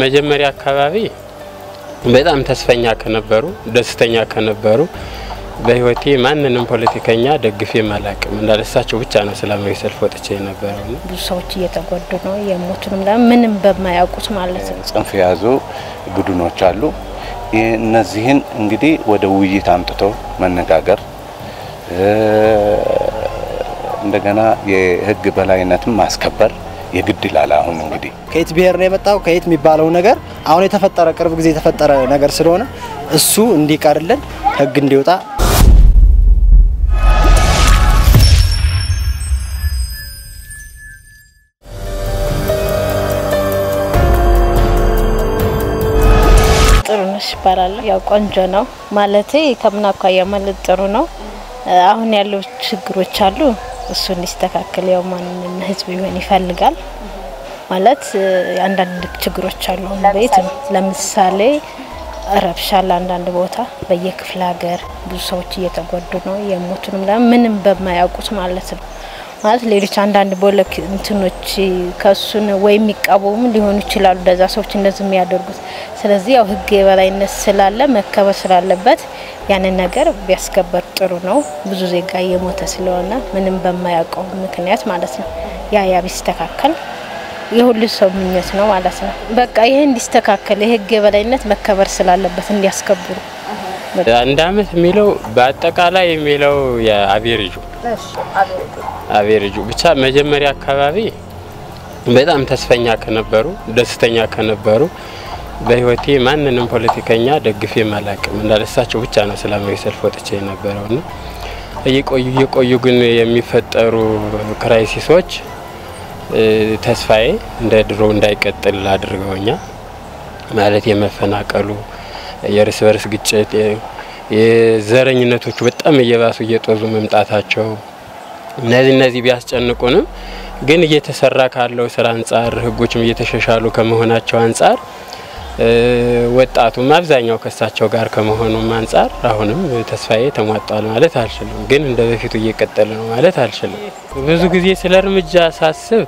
መጀመሪያ አካባቢ በጣም ተስፈኛ ከነበሩ ደስተኛ ከነበሩ በህይወቴ ማንንም ፖለቲከኛ ደግፌ አላቅም እንዳለሳቸው ብቻ ነው ሰላማዊ ሰልፍ ወጥቼ የነበረው ብዙ ሰዎች እየተጎዱ ነው የሞቱንም ምንም በማያውቁት ማለት ነው። ጽንፍ የያዙ ቡድኖች አሉ። እነዚህን እንግዲህ ወደ ውይይት አምጥቶ መነጋገር እንደገና የህግ በላይነትን ማስከበር የግድ ይላል። አሁን እንግዲህ ከየት ብሔር ነው የመጣው ከየት የሚባለው ነገር አሁን የተፈጠረ ቅርብ ጊዜ የተፈጠረ ነገር ስለሆነ እሱ እንዲቀርልን ህግ እንዲወጣ ጥሩነሽ ይባላል። ያው ቆንጆ ነው ማለት ከምን አኳያ ማለት ጥሩ ነው። አሁን ያለው ችግሮች አሉ። እሱ እንዲስተካከል ያው ማንም ህዝብ ቢሆን ይፈልጋል። ማለት አንዳንድ ችግሮች አሉ። ቤት ለምሳሌ? ረብሻ ለአንዳንድ ቦታ በየክፍለ ሀገር ብዙ ሰዎች እየተጎዱ ነው። የሞቱንም ለምን ምንም በማያውቁት ማለት ነው ማለት ሌሎች አንዳንድ ቦለክ እንትኖች ከሱን ወይ የሚቃወሙ ሊሆኑ ይችላሉ። እንደዛ ሰዎች እንደዚህ የሚያደርጉት ስለዚህ ያው ህግ የበላይነት ስላለ መከበር ስላለበት ያንን ነገር ቢያስከበር ጥሩ ነው። ብዙ ዜጋ እየሞተ ስለሆነ ምንም በማያውቀው ምክንያት ማለት ነው። ያ ያ ቢስተካከል የሁሉ ሰው ምኞት ነው ማለት ነው። በቃ ይሄ እንዲስተካከል የህግ የበላይነት መከበር ስላለበት እንዲያስከብሩ አንድ አመት የሚለው በአጠቃላይ የሚለው የአቬሬጁ አቬሬጁ ብቻ መጀመሪያ አካባቢ በጣም ተስፈኛ ከነበሩ ደስተኛ ከነበሩ በህይወቴ ማንንም ፖለቲከኛ ደግፌ አላቅም። እንዳለሳቸው ብቻ ነው ሰላማዊ ሰልፍ ወጥቼ የነበረው። እና እየቆዩ እየቆዩ ግን የሚፈጠሩ crisis ኦች ተስፋዬ እንደ ድሮ እንዳይቀጥል አድርገውኛል። ማለት የመፈናቀሉ፣ የእርስ በርስ ግጭት፣ የዘረኝነቶቹ በጣም እየባሱ እየጦዙ መምጣታቸው እነዚህ እነዚህ ቢያስጨንቁንም ግን እየተሰራ ካለው ስራ አንጻር ህጎችም እየተሻሻሉ ከመሆናቸው አንጻር ወጣቱም አብዛኛው ከሳቸው ጋር ከመሆኑም አንጻር አሁንም ተስፋዬ ተሟጧል ማለት አልችልም። ግን እንደ በፊቱ እየቀጠለ ነው ማለት አልችልም። ብዙ ጊዜ ስለ እርምጃ ሳስብ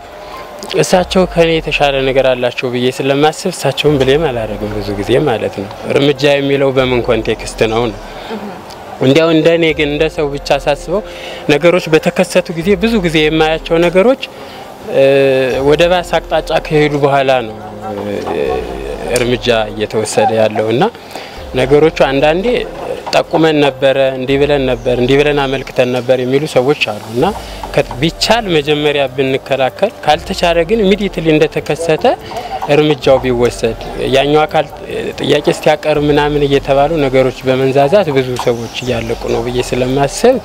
እሳቸው ከኔ የተሻለ ነገር አላቸው ብዬ ስለማስብ እሳቸውን blame አላደርግም ብዙ ጊዜ ማለት ነው። እርምጃ የሚለው በምን context ነው ነው እንዲያው እንደ እኔ ግን እንደ ሰው ብቻ ሳስበው ነገሮች በተከሰቱ ጊዜ ብዙ ጊዜ የማያቸው ነገሮች ወደ ባስ አቅጣጫ ከሄዱ በኋላ ነው እርምጃ እየተወሰደ ያለው እና ነገሮቹ አንዳንዴ ጠቁመን ነበረ፣ እንዲህ ብለን ነበር፣ እንዲህ ብለን አመልክተን ነበር የሚሉ ሰዎች አሉ እና ቢቻል መጀመሪያ ብንከላከል፣ ካልተቻለ ግን ኢሚዲየትሊ እንደተከሰተ እርምጃው ቢወሰድ ያኛው አካል ጥያቄ እስቲያቀርብ ምናምን እየተባሉ ነገሮች በመንዛዛት ብዙ ሰዎች እያለቁ ነው ብዬ ስለማስብ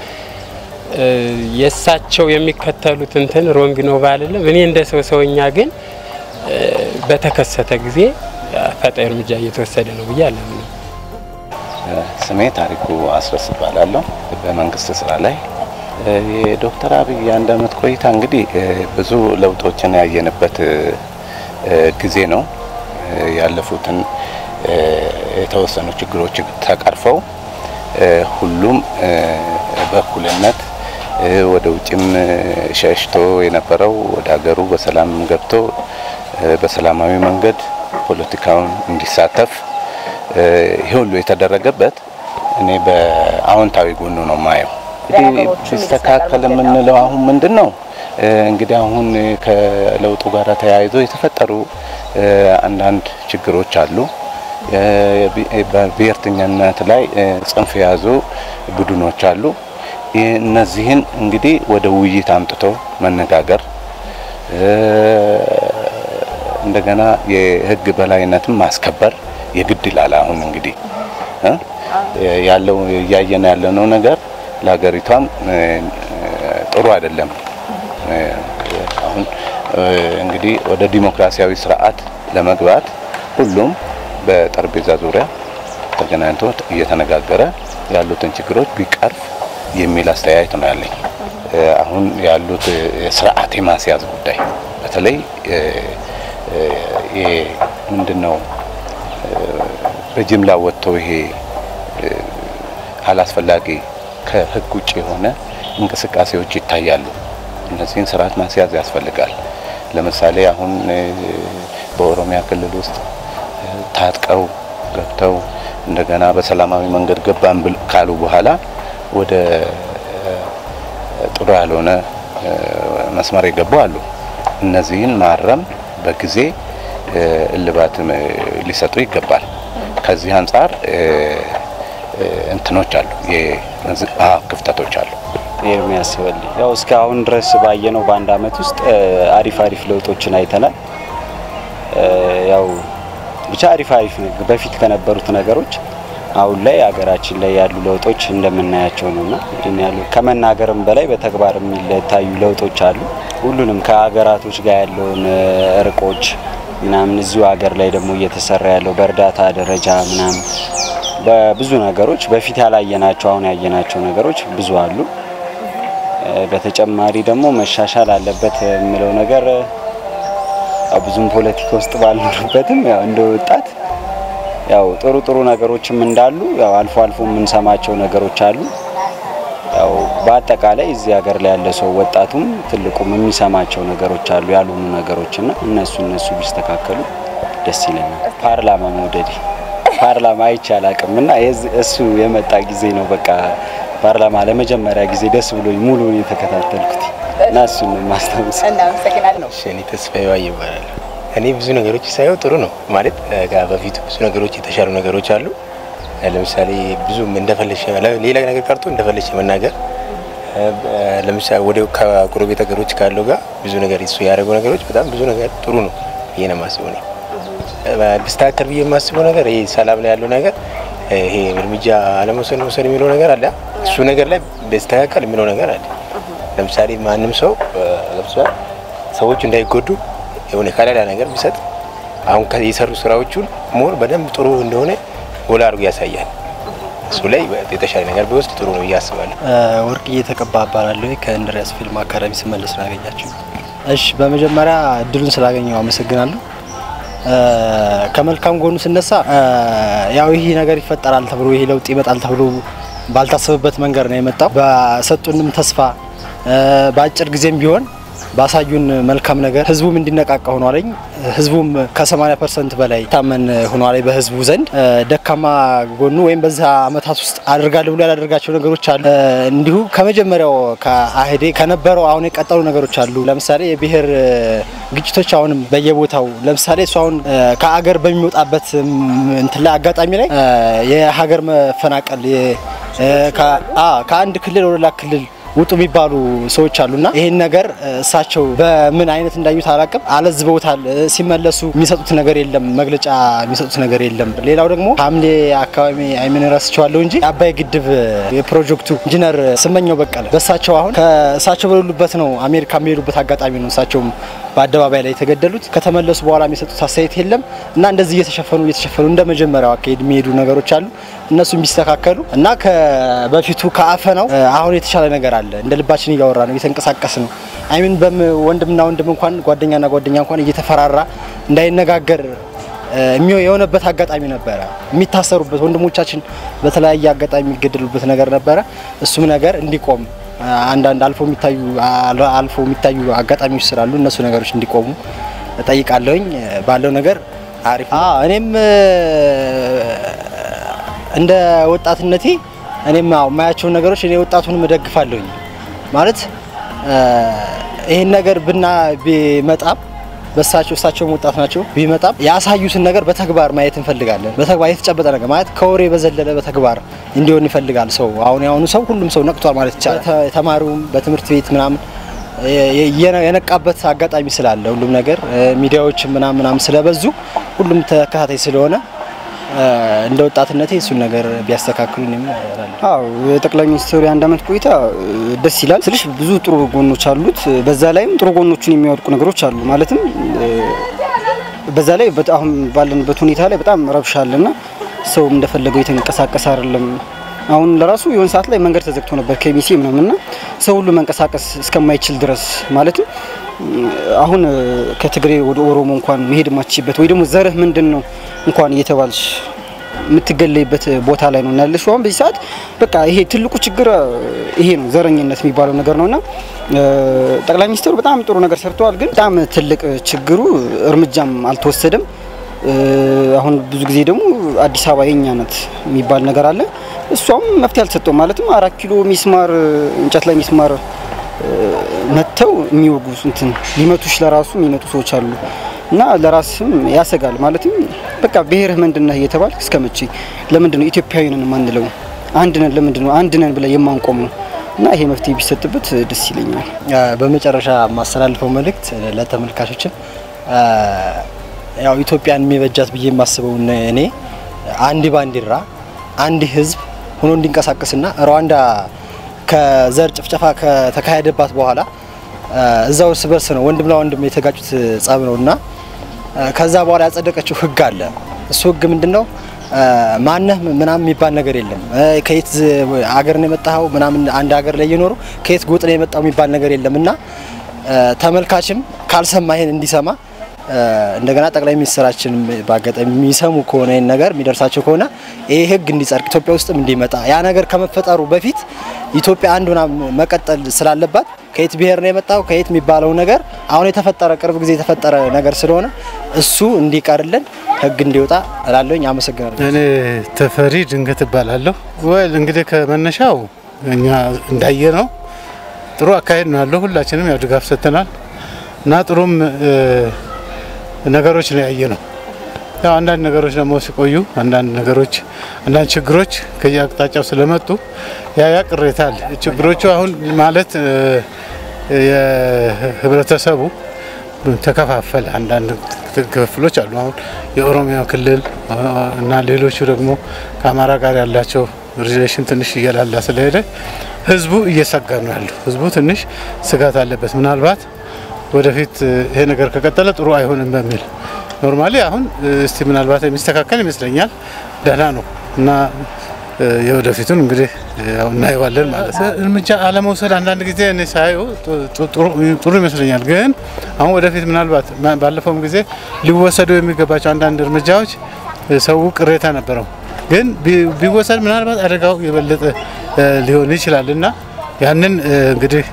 የእሳቸው የሚከተሉት እንትን ሮንግ ነው ባልልም እኔ እንደ ሰው ሰውኛ ግን በተከሰተ ጊዜ ፈጣን እርምጃ እየተወሰደ ነው ብዬ አላምንም። ስሜ ታሪኩ አስረስ እባላለሁ። በመንግስት ስራ ላይ የዶክተር አብይ አንድ አመት ቆይታ እንግዲህ ብዙ ለውጦችን ያየንበት ጊዜ ነው። ያለፉትን የተወሰኑ ችግሮች ተቀርፈው ሁሉም በእኩልነት ወደ ውጭም ሸሽቶ የነበረው ወደ ሀገሩ በሰላም ገብቶ በሰላማዊ መንገድ ፖለቲካውን እንዲሳተፍ ይህ ሁሉ የተደረገበት እኔ በአዎንታዊ ጎኑ ነው ማየው። እንግዲህ ቢስተካከል የምንለው አሁን ምንድን ነው እንግዲህ አሁን ከለውጡ ጋር ተያይዞ የተፈጠሩ አንዳንድ ችግሮች አሉ። በብሔርተኛነት ላይ ጽንፍ የያዙ ቡድኖች አሉ። እነዚህን እንግዲህ ወደ ውይይት አምጥቶ መነጋገር እንደገና የህግ በላይነትን ማስከበር የግድ ይላል። አሁን እንግዲህ ያለው እያየን ያለነው ነገር ለሀገሪቷም ጥሩ አይደለም። አሁን እንግዲህ ወደ ዲሞክራሲያዊ ስርዓት ለመግባት ሁሉም በጠረጴዛ ዙሪያ ተገናኝቶ እየተነጋገረ ያሉትን ችግሮች ቢቀርፍ የሚል አስተያየት ነው ያለኝ። አሁን ያሉት ስርዓት የማስያዝ ጉዳይ በተለይ ይሄ ምንድነው በጅምላ ወጥቶ ይሄ አላስፈላጊ ከህግ ውጭ የሆነ እንቅስቃሴዎች ይታያሉ። እነዚህን ስርዓት ማስያዝ ያስፈልጋል። ለምሳሌ አሁን በኦሮሚያ ክልል ውስጥ ታጥቀው ገብተው እንደገና በሰላማዊ መንገድ ገባን ካሉ በኋላ ወደ ጥሩ ያልሆነ መስመር የገቡ አሉ። እነዚህን ማረም በጊዜ እልባት ሊሰጡ ይገባል። ከዚህ አንጻር እንትኖች አሉ፣ ክፍተቶች አሉ። ኤርሚያስ በልኝ ያው እስካሁን ድረስ ባየነው በአንድ አመት ውስጥ አሪፍ አሪፍ ለውጦችን አይተናል። ያው ብቻ አሪፍ አሪፍ በፊት ከነበሩት ነገሮች አሁን ላይ ሀገራችን ላይ ያሉ ለውጦች እንደምናያቸው ነውና ያሉ ከመናገርም በላይ በተግባር የሚታዩ ለውጦች አሉ። ሁሉንም ከሀገራቶች ጋር ያለውን እርቆች ምናምን እዚሁ ሀገር ላይ ደግሞ እየተሰራ ያለው በእርዳታ ደረጃ ምናምን በብዙ ነገሮች በፊት ያላየናቸው አሁን ያየናቸው ነገሮች ብዙ አሉ። በተጨማሪ ደግሞ መሻሻል አለበት የምለው ነገር ብዙም ፖለቲካ ውስጥ ባልኖርበትም ያው እንደ ወጣት ያው ጥሩ ጥሩ ነገሮችም እንዳሉ ያው አልፎ አልፎ የምንሰማቸው ነገሮች አሉ። በአጠቃላይ እዚህ ሀገር ላይ ያለ ሰው ወጣቱም ትልቁም የሚሰማቸው ነገሮች አሉ ያልሆኑ ነገሮችና እነሱ እነሱ ቢስተካከሉ ደስ ይለናል። ፓርላማ መውደዴ ፓርላማ አይቼ አላቅም እና እሱ የመጣ ጊዜ ነው በቃ ፓርላማ ለመጀመሪያ ጊዜ ደስ ብሎኝ ሙሉን የተከታተልኩት እና እሱን ነው ማስታወስ። እኔ ተስፋዬ ዋዬ ይባላል። እኔ ብዙ ነገሮች ሳየው ጥሩ ነው ማለት በፊቱ ብዙ ነገሮች የተሻሉ ነገሮች አሉ። ለምሳሌ ብዙ እንደፈለሽ ሌላ ነገር ቀርቶ እንደፈለሽ መናገር ለምሳሌ ወደ ከጎረቤት ሀገሮች ካለው ጋር ብዙ ነገር እሱ ያደረገው ነገሮች በጣም ብዙ ነገር ጥሩ ነው ብዬ ነው የማስበው። እኔ ቢስተካከል ብዬ የማስበው ነገር ይሄ ሰላም ላይ ያለው ነገር ይሄ እርምጃ አለመውሰድ መውሰድ የሚለው ነገር አለ። እሱ ነገር ላይ ቢስተካከል የሚለው ነገር አለ። ለምሳሌ ማንም ሰው ገብቷል ሰዎች እንዳይጎዱ የሆነ ከሌላ ነገር ቢሰጥ አሁን የሰሩ ስራዎቹን more በደንብ ጥሩ እንደሆነ ጎላ አድርጎ ያሳያል። እሱ ላይ የተሻለ ነገር ቢወስድ ጥሩ ነው ብዬ አስባለሁ። ወርቅ እየተቀባ እባላለሁ ከእንድሪያስ ፊልም አካዳሚ ስመለስ ነው ያገኛችሁ። እሺ፣ በመጀመሪያ እድሉን ስላገኘው አመሰግናለሁ። ከመልካም ጎኑ ስነሳ ያው ይህ ነገር ይፈጠራል ተብሎ ይሄ ለውጥ ይመጣል ተብሎ ባልታሰበበት መንገድ ነው የመጣው። በሰጡንም ተስፋ በአጭር ጊዜም ቢሆን ባሳዩን መልካም ነገር ህዝቡም እንዲነቃቃ ሆኗለኝ። ህዝቡም ከ80 percent በላይ ታመን ሆኗለኝ በህዝቡ ዘንድ። ደካማ ጎኑ ወይም በዛ አመታት ውስጥ አደርጋለሁ ብሎ ያላደርጋቸው ነገሮች አሉ። እንዲሁ ከመጀመሪያው ከአህዴ ከነበረው አሁን የቀጠሉ ነገሮች አሉ። ለምሳሌ የብሔር ግጭቶች አሁንም በየቦታው ለምሳሌ እሱ አሁን ከአገር በሚወጣበት እንትን ላይ አጋጣሚ ላይ የሀገር መፈናቀል ከአንድ ክልል ወደ ሌላ ክልል ውጡ የሚባሉ ሰዎች አሉና ይህን ነገር እሳቸው በምን አይነት እንዳዩት አላቅም፣ አለዝበውታል። ሲመለሱ የሚሰጡት ነገር የለም፣ መግለጫ የሚሰጡት ነገር የለም። ሌላው ደግሞ ሐምሌ አካባቢ አይምን ረስቸዋለሁ እንጂ የአባይ ግድብ የፕሮጀክቱ ኢንጂነር ስመኘው በቀለ በእሳቸው አሁን ከእሳቸው በሌሉበት ነው አሜሪካ የሚሄዱበት አጋጣሚ ነው እሳቸውም በአደባባይ ላይ የተገደሉት። ከተመለሱ በኋላ የሚሰጡት አስተያየት የለም እና እንደዚህ እየተሸፈኑ እየተሸፈኑ እንደ መጀመሪያው አካሄድ የሚሄዱ ነገሮች አሉ። እነሱ ቢስተካከሉ እና በፊቱ ከአፈናው አሁን የተሻለ ነገር አለ። እንደ ልባችን እያወራ ነው፣ እየተንቀሳቀስ ነው። አይምን ወንድምና ወንድም እንኳን ጓደኛና ጓደኛ እንኳን እየተፈራራ እንዳይነጋገር የሆነበት አጋጣሚ ነበረ። የሚታሰሩበት ወንድሞቻችን በተለያየ አጋጣሚ የሚገደሉበት ነገር ነበረ። እሱም ነገር እንዲቆም አንዳንድ አልፎ የሚታዩ አልፎ የሚታዩ አጋጣሚዎች ስላሉ እነሱ ነገሮች እንዲቆሙ እጠይቃለሁኝ። ባለው ነገር አሪፍ እኔም እንደ ወጣትነቴ እኔም የማያቸውን ነገሮች እኔ ወጣቱንም እደግፋለሁኝ ማለት ይህን ነገር ብና ቢመጣም በሳቸው እሳቸውም ወጣት ናቸው። ቢመጣም ያሳዩትን ነገር በተግባር ማየት እንፈልጋለን። በተግባር የተጨበጠ ነገር ማለት ከወሬ በዘለለ በተግባር እንዲሆን ይፈልጋል ሰው። አሁን ያሁኑ ሰው ሁሉም ሰው ነቅቷል ማለት ይቻላል። ተማሪውም በትምህርት ቤት ምናምን የነቃበት አጋጣሚ ስላለ ሁሉም ነገር ሚዲያዎች ምናምን ምናምን ስለበዙ ሁሉም ተከታታይ ስለሆነ እንደ ወጣትነቴ እሱን ነገር ቢያስተካክሉ እላለሁ። አዎ የጠቅላይ ሚኒስትሩ የአንድ አመት ቆይታ ደስ ይላል ስልሽ ብዙ ጥሩ ጎኖች አሉት። በዛ ላይም ጥሩ ጎኖቹን የሚያወድቁ ነገሮች አሉ። ማለትም በዛ ላይ አሁን ባለንበት ሁኔታ ላይ በጣም ረብሻ አለና ሰው እንደፈለገው የተንቀሳቀስ አይደለም። አሁን ለራሱ የሆነ ሰዓት ላይ መንገድ ተዘግቶ ነበር ከሚሴ ምናምንና ሰው ሁሉ መንቀሳቀስ እስከማይችል ድረስ ማለትም አሁን ከትግሬ ወደ ኦሮሞ እንኳን መሄድ ማችበት ወይ ደግሞ ዘርህ ምንድን ነው እንኳን እየተባልሽ የምትገለይበት ቦታ ላይ ነው ያለሽው። አሁን በዚህ ሰዓት በቃ ይሄ ትልቁ ችግር ይሄ ነው፣ ዘረኝነት የሚባለው ነገር ነውና ጠቅላይ ሚኒስትሩ በጣም ጥሩ ነገር ሰርተዋል። ግን በጣም ትልቅ ችግሩ እርምጃም አልተወሰደም። አሁን ብዙ ጊዜ ደግሞ አዲስ አበባ የኛ ናት የሚባል ነገር አለ። እሷም መፍትሄ አልተሰጠው። ማለትም አራት ኪሎ ሚስማር እንጨት ላይ ሚስማር መጥተው የሚወጉ እንትን ሊመቱሽ ለራሱ የሚመጡ ሰዎች አሉ እና ለራስም ያሰጋል። ማለትም በቃ ብሔርህ ምንድን ነህ እየተባል እስከ መቼ ለምንድን ነው ኢትዮጵያዊ ነን የማንለው? አንድ ነን ለምንድን ነው አንድ ነን ብለን የማንቆም ነው? እና ይሄ መፍትሄ ቢሰጥበት ደስ ይለኛል። በመጨረሻ የማስተላልፈው መልእክት ለተመልካቾችም ያው ኢትዮጵያን የሚበጃት ብዬ የማስበው እኔ አንድ ባንዲራ አንድ ህዝብ ሆኖ እንዲንቀሳቀስና ሩዋንዳ ከዘር ጭፍጨፋ ከተካሄደባት በኋላ እዛው እርስ በርስ ነው ወንድም ለወንድም የተጋጩት ጸብ ነው እና ከዛ በኋላ ያጸደቀችው ህግ አለ። እሱ ህግ ምንድን ነው? ማነህ ምናምን የሚባል ነገር የለም። ከየት አገር ነው የመጣኸው ምናምን አንድ ሀገር ላይ እየኖሩ ከየት ጎጥ ነው የመጣው የሚባል ነገር የለም እና ተመልካችም ካልሰማ ይሄን እንዲሰማ እንደገና ጠቅላይ ሚኒስትራችን በአጋጣሚ የሚሰሙ ከሆነ ይህን ነገር የሚደርሳቸው ከሆነ ይህ ህግ እንዲጸድቅ ኢትዮጵያ ውስጥም እንዲመጣ ያ ነገር ከመፈጠሩ በፊት ኢትዮጵያ አንድ ሆና መቀጠል ስላለባት ከየት ብሔር ነው የመጣው ከየት የሚባለው ነገር አሁን የተፈጠረ ቅርብ ጊዜ የተፈጠረ ነገር ስለሆነ እሱ እንዲቀርልን ህግ እንዲወጣ እላለሁኝ። አመሰግናለሁ። እኔ ተፈሪ ድንገት እባላለሁ። ወል እንግዲህ ከመነሻው እኛ እንዳየ ነው ጥሩ አካሄድ ነው ያለው። ሁላችንም ያው ድጋፍ ሰጥተናል እና ጥሩም ነገሮች ነው ያየ ነው። ያው አንዳንድ ነገሮች ደግሞ ሲቆዩ አንዳንድ ነገሮች አንዳንድ ችግሮች ከየአቅጣጫው ስለመጡ ያ ያ ቅሬታ አለ። ችግሮቹ አሁን ማለት የህብረተሰቡ ተከፋፈለ። አንዳንድ ክፍሎች አሉ። አሁን የኦሮሚያ ክልል እና ሌሎቹ ደግሞ ከአማራ ጋር ያላቸው relation ትንሽ እየላላ ስለሄደ ህዝቡ እየሰጋ ነው ያለው። ህዝቡ ትንሽ ስጋት አለበት። ምናልባት ወደፊት ይሄ ነገር ከቀጠለ ጥሩ አይሆንም በሚል normally አሁን እስቲ ምናልባት የሚስተካከል ይመስለኛል። ደህና ነው እና የወደፊቱን እንግዲህ እናየዋለን ማለት ነው። እርምጃ አለመውሰድ አንዳንድ ጊዜ እኔ ሳየው ጥሩ ይመስለኛል። ግን አሁን ወደፊት ምናልባት ባለፈውም ጊዜ ሊወሰዱ የሚገባቸው አንዳንድ እርምጃዎች ሰው ቅሬታ ነበረው። ግን ቢወሰድ ምናልባት አደጋው የበለጠ ሊሆን ይችላል እና ያንን እንግዲህ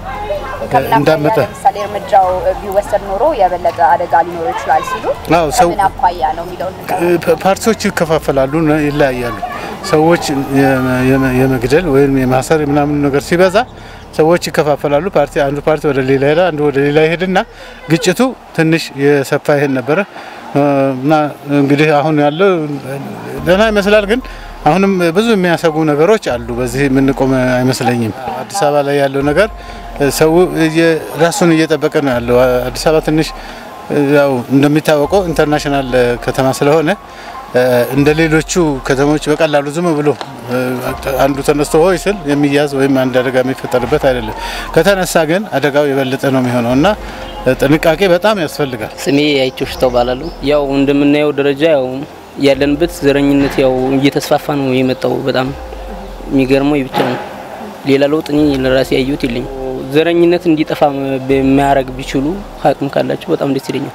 እንዳመጠ ለምሳሌ እርምጃው ቢወሰድ ኖሮ የበለጠ አደጋ ሊኖረው ይችላል ሲሉ ሰው አኳያ ነው የሚለውን ፓርቲዎች ይከፋፈላሉ፣ ይለያያሉ። ሰዎች የመግደል ወይም የማሰር ምናምን ነገር ሲበዛ ሰዎች ይከፋፈላሉ። ፓርቲ አንዱ ፓርቲ ወደ ሌላ ሄዳ አንዱ ወደ ሌላ ይሄድና ግጭቱ ትንሽ የሰፋ ይሄድ ነበረ እና እንግዲህ አሁን ያለው ደህና ይመስላል። ግን አሁንም ብዙ የሚያሰጉ ነገሮች አሉ። በዚህ የምንቆም አይመስለኝም። አዲስ አበባ ላይ ያለው ነገር ሰው ራሱን እየጠበቀ ነው ያለው። አዲስ አበባ ትንሽ ያው እንደሚታወቀው international ከተማ ስለሆነ እንደ ሌሎቹ ከተሞች በቀላሉ ዝም ብሎ አንዱ ተነስቶ ሆይ ሲል የሚያዝ ወይም አንድ አደጋ የሚፈጠርበት አይደለም። ከተነሳ ግን አደጋው የበለጠ ነው የሚሆነው እና ጥንቃቄ በጣም ያስፈልጋል። ስሜ አይቸው ሽታው እባላለሁ። ያው እንደምናየው ደረጃ ያው ያለንበት ዘረኝነት ያው እየተስፋፋ ነው የመጣው። በጣም የሚገርመው ብቻ ነው። ሌላ ለውጥ እኔ ለራሴ ያየሁት የለኝም። ዘረኝነት እንዲጠፋ የሚያደርግ ቢችሉ አቅም ካላቸው በጣም ደስ ይለኛል።